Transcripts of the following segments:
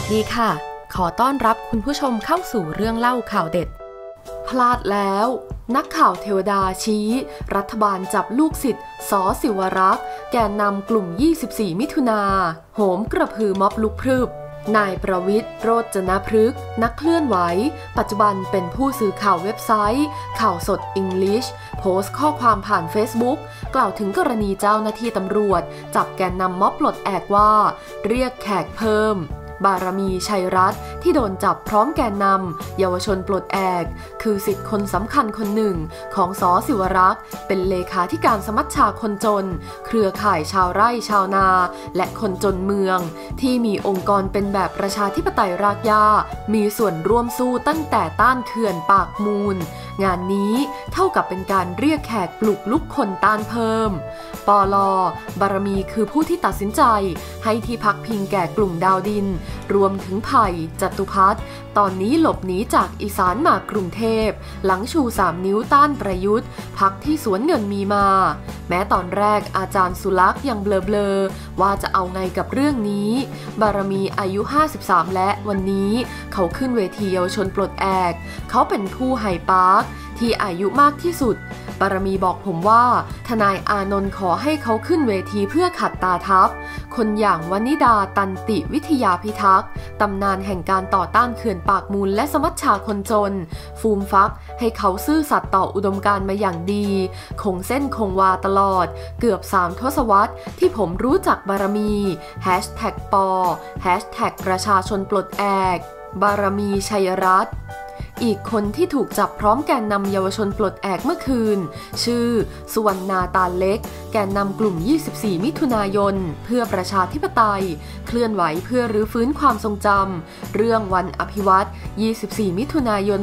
สดีค่ะ ขอต้อนรับคุณผู้ชมเข้าสู่เรื่องเล่าข่าวเด็ด พลาดแล้ว นักข่าวเทวดาชี้ รัฐบาลจับลูกศิษย์สอสิวรักษ์ แกนนำกลุ่ม 24 มิถุนา โหมกระพือม็อบลุกพรึบนายประวิทย์โรจนพฤกษ์นักเคลื่อนไหว ปัจจุบันเป็นผู้สื่อข่าวเว็บไซต์ ข่าวสดอังกฤษโพสต์ข้อความผ่าน Facebook กล่าวถึงกรณีเจ้าหน้าที่ตำรวจ จับแกนนำม็อบปลดแอกว่า เรียกแขกเพิ่ม บารมีชัยรัตที่โดนจับพร้อมแกนนำเยาวชนปลดแอก คือสิทธิ์คนสำคัญคนหนึ่งของสอสิวรักษ์ เป็นเลขาธิการสมัชชาคนจน เครือข่ายชาวไร่ชาวนา และคนจนเมือง ที่มีองค์กรเป็นแบบประชาธิปไตยรากหญ้ามีส่วนร่วมสู้ตั้งแต่ต้านเขื่อนปากมูล งานนี้เท่ากับเป็นการเรียกแขกปลุกลุกคนต้านเพิ่มปอลบารมีคือผู้ที่ตัดสินใจ ให้ที่พักพิงแก่กลุ่มดาวดินรวมถึงไผ่จตุพัฒน์ตอนนี้หลบหนีจากอีสานมากรุงเทพ หลังชูสามนิ้วต้านประยุทธ์ พักที่สวนเงินมีมา แม้ตอนแรกอาจารย์สุลักษ์ยังเบลอๆ ว่าจะเอาไงกับเรื่องนี้ บารมีอายุ 53 และวันนี้เขาขึ้นเวทีเยาวชนปลดแอก เขาเป็นผู้ไฮปาร์คที่อายุมากที่สุด บารมีบอกผมว่า ทนายอานนท์ขอให้เขาขึ้นเวทีเพื่อขัดตาทับ คนอย่างวนิดาตันติวิทยาพิทักษ์ตำนานแห่งการต่อต้านเขื่อนปากมูลและสมัชชาคนจน ฟูมฟักให้เขาซื่อสัตย์ต่ออุดมการณ์มาอย่างดี คงเส้นคงวาตลอด เกือบสามทศวรรษที่ผมรู้จักบารมีแฮชแท็กปอแฮชแท็กประชาชนปลดแอกก บารมีชัยรัตน์ อีกคนที่ถูกจับพร้อมแกนนำเยาวชนปลดแอกเมื่อคืน ชื่อ สุวรรณาตาเล็ก แกนนำกลุ่ม 24 มิถุนายน เพื่อประชาธิปไตย เคลื่อนไหวเพื่อรื้อฟื้นความทรงจำเรื่องวันอภิวัต24 มิถุนายน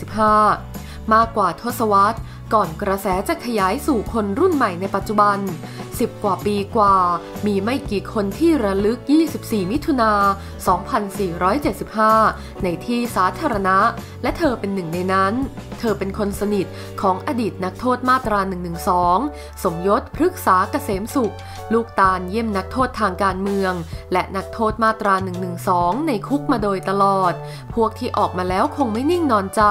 2475 มากกว่าทศวรรษก่อนกระแสจะขยายสู่คนรุ่นใหม่ในปัจจุบัน 10 กว่าปีกว่า มีไม่กี่คนที่ระลึก 24 มิถุนา 2475 ในที่สาธารณะ และเธอเป็นหนึ่งในนั้น เธอเป็นคนสนิทของอดีตนักโทษมาตรา 112 สมยศพฤกษาเกษมสุข ลูกตาลเยี่ยมนักโทษทางการเมือง และนักโทษมาตรา 112 ในคุกมาโดยตลอด พวกที่ออกมาแล้วคงไม่นิ่งนอนใจ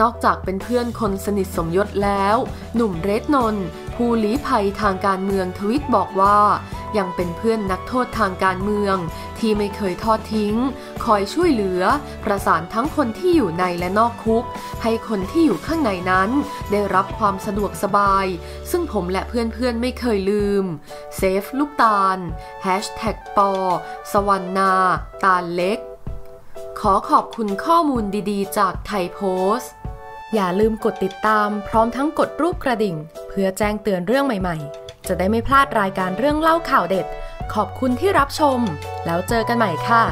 นอกจากเป็นเพื่อนคนสนิทสมยศแล้ว หนุ่มเรดนน์ ผู้ลี้ภัยทางการเมืองทวิตบอกว่ายังเป็นเพื่อนนักโทษทางการเมือง ที่ไม่เคยทอดทิ้ง คอยช่วยเหลือ ประสานทั้งคนที่อยู่ในและนอกคุก ให้คนที่อยู่ข้างในนั้น ได้รับความสะดวกสบาย ซึ่งผมและเพื่อนๆไม่เคยลืม เซฟลูกตาลแฮชแท็กปอ สวรรณา ตาลเล็ก ขอขอบคุณข้อมูลดีๆ จากไทยโพสต์ อย่าลืมกดติดตามพร้อมทั้งกดรูปกระดิ่ง พื่อแจ้งเตือนเรื่องใหม่ ๆ จะได้ไม่พลาดรายการเรื่องเล่าข่าวเด็ด ขอบคุณที่รับชม แล้วเจอกันใหม่ค่ะ